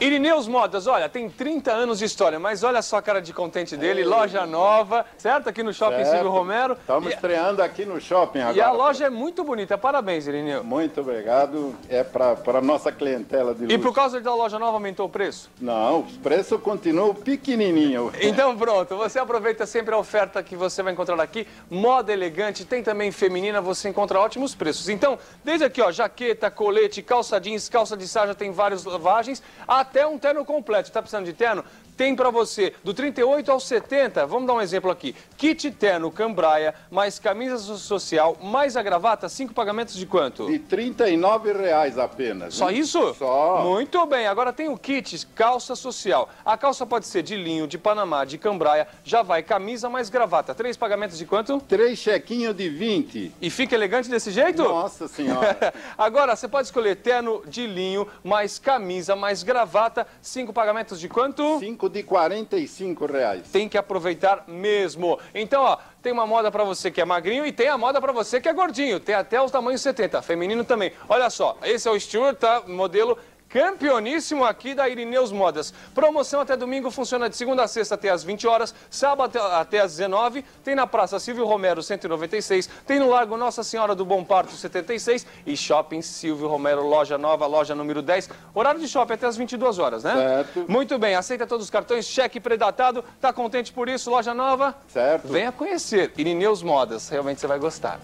Irineus Modas, olha, tem 30 anos de história, mas olha só a cara de contente dele, loja nova, certo? Aqui no Shopping Certo. Silvio Romero. Estamos E- estreando aqui no shopping agora. E a loja é muito bonita, parabéns, Irineu. Muito obrigado. É para a nossa clientela de luxo. E por causa da loja nova aumentou o preço? Não, o preço continua pequenininho. Então pronto, você aproveita sempre a oferta que você vai encontrar aqui. Moda elegante, tem também feminina, você encontra ótimos preços. Então, desde aqui, ó, jaqueta, colete, calça jeans, calça de sarja, tem várias lavagens, até um terno completo. Tá precisando de terno? Tem pra você, do 38 ao 70, vamos dar um exemplo aqui. Kit terno cambraia, mais camisa so- social, mais a gravata, cinco pagamentos de quanto? De 39 reais apenas. Só hein? isso? Só. Muito bem, agora tem o kit calça social. A calça pode ser de linho, de panamá, de cambraia, já vai camisa mais gravata. Três pagamentos de quanto? Três chequinhos de 20. E fica elegante desse jeito? Nossa senhora. Agora, você pode escolher terno de linho, mais camisa, mais gravata. Cinco pagamentos de quanto? Cinco de 45 reais. Tem que aproveitar mesmo. Então, ó, tem uma moda pra você que é magrinho e tem a moda pra você que é gordinho. Tem até os tamanhos 70, feminino também. Olha só, esse é o Stuart, tá? Modelo campeoníssimo aqui da Irineus Modas. Promoção até domingo, funciona de segunda a sexta até às 20 horas, sábado até- às 19, tem na Praça Silvio Romero 196, tem no Largo Nossa Senhora do Bom Parto 76 e Shopping Silvio Romero, loja nova, loja número 10. Horário de shopping até às 22 horas, né? Certo. Muito bem, aceita todos os cartões, cheque predatado, tá contente por isso, loja nova? Certo. Venha conhecer Irineus Modas, realmente você vai gostar.